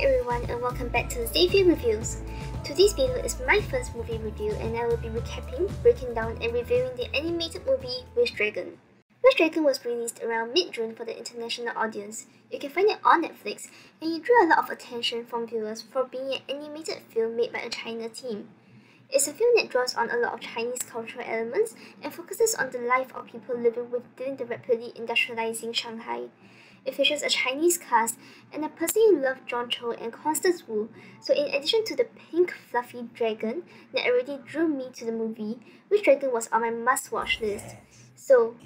Everyone and welcome back to the Zephyr Reviews. Today's video is my first movie review and I will be recapping, breaking down and reviewing the animated movie Wish Dragon. Wish Dragon was released around mid-June for the international audience. You can find it on Netflix and it drew a lot of attention from viewers for being an animated film made by a China team. It's a film that draws on a lot of Chinese cultural elements and focuses on the life of people living within the rapidly industrializing Shanghai. It features a Chinese cast and I personally love John Cho and Constance Wu, so in addition to the pink fluffy dragon that already drew me to the movie, Wish Dragon was on my must-watch list. So,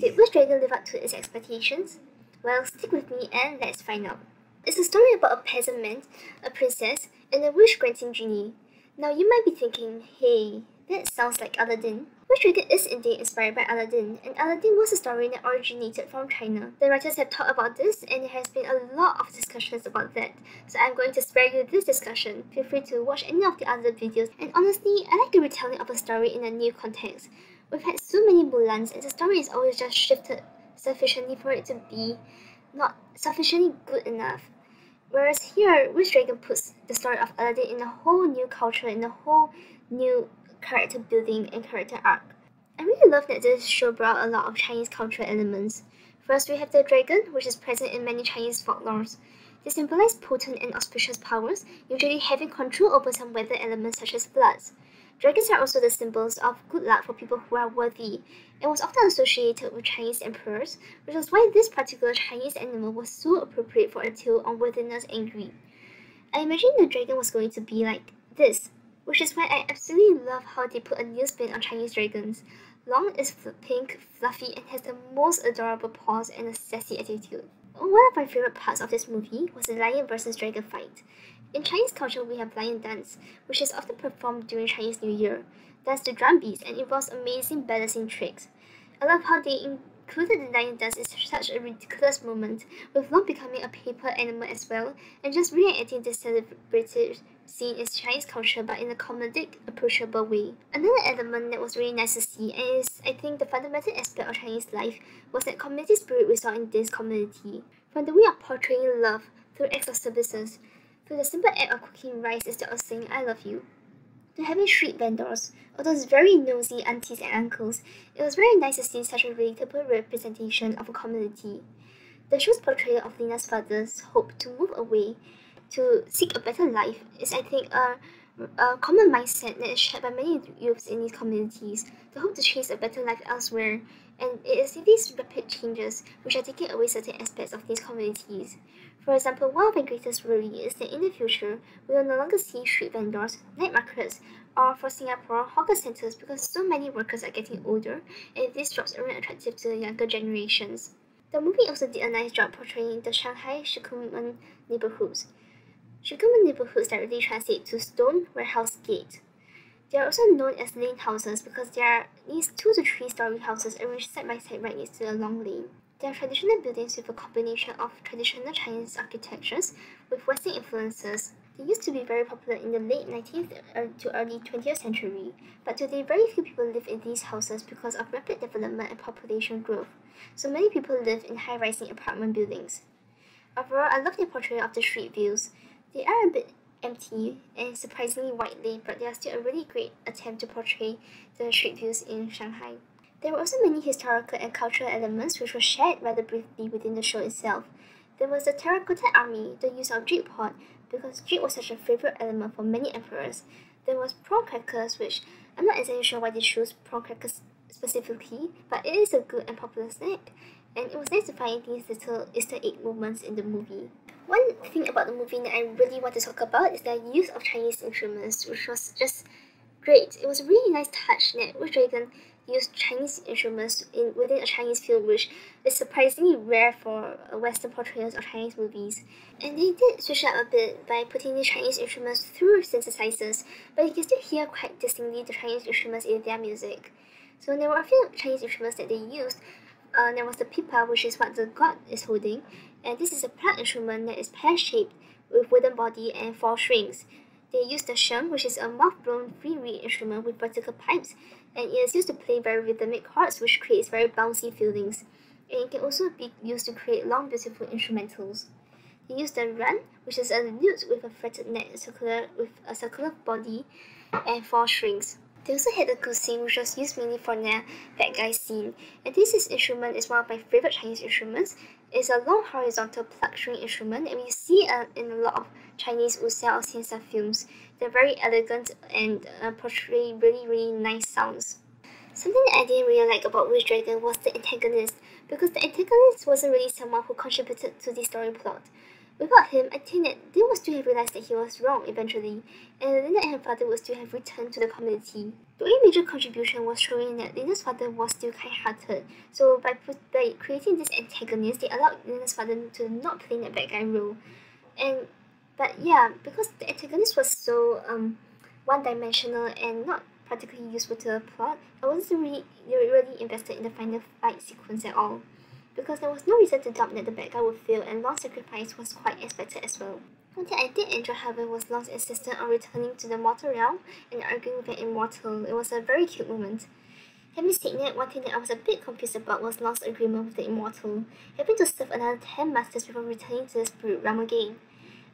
did Wish Dragon live up to its expectations? Well, stick with me and let's find out. It's a story about a peasant man, a princess, and a wish-granting genie. Now you might be thinking, hey, that sounds like Aladdin. Wish Dragon is indeed inspired by Aladdin, and Aladdin was a story that originated from China. The writers have talked about this, and there has been a lot of discussions about that, so I'm going to spare you this discussion. Feel free to watch any of the other videos, and honestly, I like the retelling of a story in a new context. We've had so many Mulans, and the story is always just shifted sufficiently for it to be not sufficiently good enough. Whereas here, Wish Dragon puts the story of Aladdin in a whole new culture, in a whole new character building and character arc. I really love that this show brought a lot of Chinese cultural elements. First, we have the dragon, which is present in many Chinese folklores. They symbolize potent and auspicious powers, usually having control over some weather elements such as floods. Dragons are also the symbols of good luck for people who are worthy, and was often associated with Chinese emperors, which is why this particular Chinese animal was so appropriate for a tale on worthiness and greed. I imagine the dragon was going to be like this, which is why I absolutely love how they put a new spin on Chinese dragons. Long is pink, fluffy, and has the most adorable paws and a sassy attitude. One of my favorite parts of this movie was the lion versus dragon fight. In Chinese culture, we have lion dance, which is often performed during Chinese New Year. That's the drum beats and involves amazing balancing tricks. I love how they included the lion dance in such a ridiculous moment, with Long becoming a paper animal as well, and just reenacting the celebrated scene in Chinese culture but in a comedic, approachable way. Another element that was really nice to see and is, I think, the fundamental aspect of Chinese life was that community spirit we saw in this community. From the way of portraying love through acts of services, to the simple act of cooking rice instead of saying I love you, to having street vendors, or those very nosy aunties and uncles, it was very nice to see such a relatable representation of a community. The show's portrayal of Lina's father's hope to move away to seek a better life is, I think, a, a common mindset that is shared by many youths in these communities. The hope to chase a better life elsewhere, and it is these rapid changes which are taking away certain aspects of these communities. For example, one of my greatest worries is that in the future, we will no longer see street vendors, night markets, or for Singapore, hawker centers because so many workers are getting older and these jobs aren't attractive to the younger generations. The movie also did a nice job portraying the Shanghai Shikumen neighborhoods. Shikumen neighborhoods directly translate to Stone Warehouse Gate. They are also known as lane houses because there are these two to three story houses arranged side by side right next to a long lane. They are traditional buildings with a combination of traditional Chinese architectures with Western influences. They used to be very popular in the late 19th er, to early 20th century, but today very few people live in these houses because of rapid development and population growth, so many people live in high-rising apartment buildings. Overall, I love the portrayal of the street views. They are a bit empty and surprisingly widely, but they are still a really great attempt to portray the street views in Shanghai. There were also many historical and cultural elements which were shared rather briefly within the show itself. There was the terracotta army, the use of jade pot, because jade was such a favorite element for many emperors. There was prawn crackers, which I'm not exactly sure why they chose prawn crackers specifically, but it is a good and popular snack, and it was nice to find these little Easter egg moments in the movie. One thing about the movie that I really want to talk about is the use of Chinese instruments, which was just great. It was a really nice touch that Wish Dragon used Chinese instruments in within a Chinese film, which is surprisingly rare for Western portrayals of Chinese movies. And they did switch up a bit by putting the Chinese instruments through synthesizers, but you can still hear quite distinctly the Chinese instruments in their music. So there were a few Chinese instruments that they used. Uh, there was the pipa, which is what the god is holding, and this is a plucked instrument that is pear-shaped with wooden body and four strings. They use the sheng, which is a mouth-blown free instrument with vertical pipes, and it is used to play very rhythmic chords, which creates very bouncy feelings. And it can also be used to create long, beautiful instrumentals. They used the ruan, which is a lute with a fretted neck circular with a circular body and four strings. They also had the guzheng, which was used mainly for their bad guy scene. And this is instrument is one of my favorite Chinese instruments. It's a long horizontal pluck string instrument and we see uh, in a lot of Chinese wuxia or xianxia films. They're very elegant and uh, portray really really nice sounds. Something that I didn't really like about Wish Dragon was the antagonist, because the antagonist wasn't really someone who contributed to the story plot. Without him, I think that they would still have realized that he was wrong eventually, and Lina and her father would still have returned to the community. The only major contribution was showing that Lina's father was still kind-hearted, so by, by creating this antagonist, they allowed Lina's father to not play that bad guy role. And but yeah, because the antagonist was so um one-dimensional and not particularly useful to the plot, I wasn't really really invested in the final fight sequence at all because there was no reason to doubt that the bad guy would fail and Long's sacrifice was quite expected as well. One thing I did enjoy however was Long's insistence on returning to the mortal realm and arguing with an immortal. It was a very cute moment. Having said that, one thing that I was a bit confused about was Long's agreement with the immortal, having to serve another 10 masters before returning to the spirit realm again.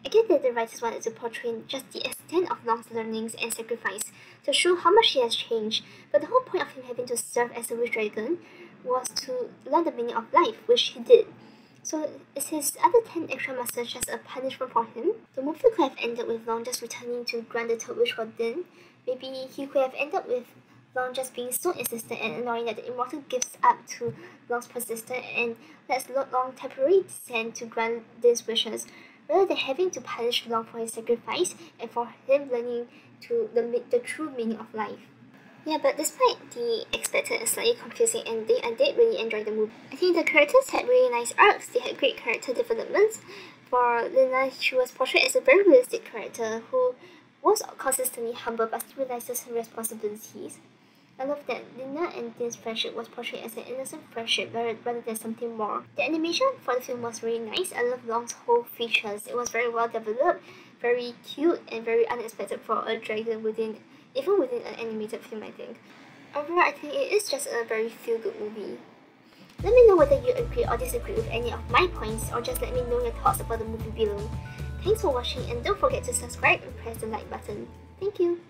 I get that the writers wanted to portray just the extent of Long's learnings and sacrifice to show how much he has changed, but the whole point of him having to serve as a wish dragon was to learn the meaning of life, which he did. So is his other 10 extra masters just a punishment for him? The movie could have ended with Long just returning to grant the third wish for Din. Maybe he could have ended with Long just being so insistent and annoying that the Immortal gives up to Long's persistence and lets Long temporarily descend to grant Din's wishes, rather than having to punish Long for his sacrifice and for him learning to the, the true meaning of life. Yeah, but despite the expected and slightly confusing ending, I did really enjoy the movie. I think the characters had really nice arcs, they had great character developments. For Lina, she was portrayed as a very realistic character who was consistently humble but still realizes her responsibilities. I love that Lina and Din's friendship was portrayed as an innocent friendship rather than something more. The animation for the film was really nice. I love Long's whole features. It was very well developed, very cute, and very unexpected for a dragon within even within an animated film, I think. Overall, I think it is just a very feel-good movie. Let me know whether you agree or disagree with any of my points, or just let me know your thoughts about the movie below. Thanks for watching and don't forget to subscribe and press the like button. Thank you!